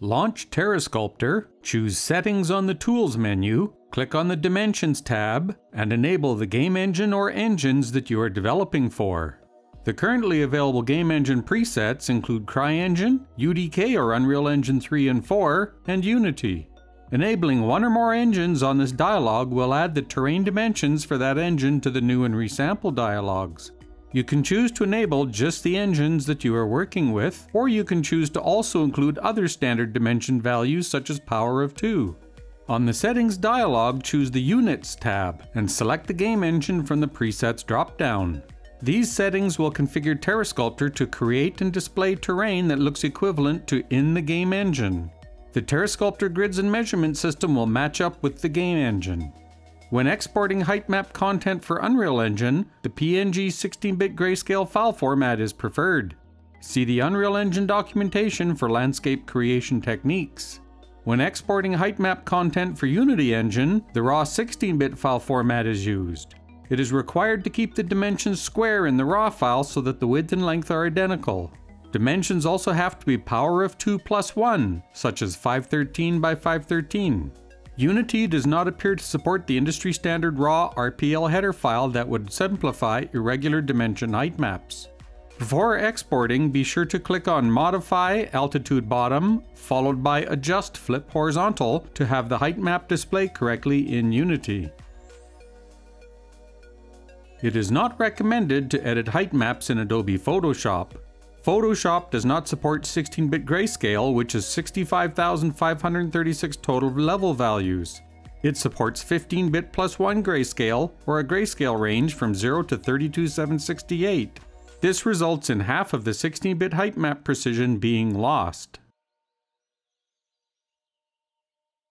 Launch TerreSculptor, choose Settings on the Tools menu, click on the Dimensions tab, and enable the game engine or engines that you are developing for. The currently available game engine presets include CryEngine, UDK or Unreal Engine 3 and 4, and Unity. Enabling one or more engines on this dialog will add the terrain dimensions for that engine to the new and resample dialogs. You can choose to enable just the engines that you are working with, or you can choose to also include other standard dimension values such as power of 2. On the Settings dialog, choose the Units tab and select the game engine from the presets drop-down. These settings will configure TerreSculptor to create and display terrain that looks equivalent to in the game engine. The TerreSculptor grids and measurement system will match up with the game engine. When exporting height map content for Unreal Engine, the PNG 16-bit grayscale file format is preferred. See the Unreal Engine documentation for landscape creation techniques. When exporting height map content for Unity Engine, the raw 16-bit file format is used. It is required to keep the dimensions square in the raw file so that the width and length are identical. Dimensions also have to be power of 2 plus 1, such as 513 by 513. Unity does not appear to support the industry standard raw RPL header file that would simplify irregular dimension height maps. Before exporting, be sure to click on Modify Altitude Bottom, followed by Adjust Flip Horizontal to have the height map display correctly in Unity. It is not recommended to edit height maps in Adobe Photoshop. Photoshop does not support 16-bit grayscale, which is 65,536 total level values. It supports 15-bit plus 1 grayscale, or a grayscale range from 0 to 32768. This results in half of the 16-bit height map precision being lost.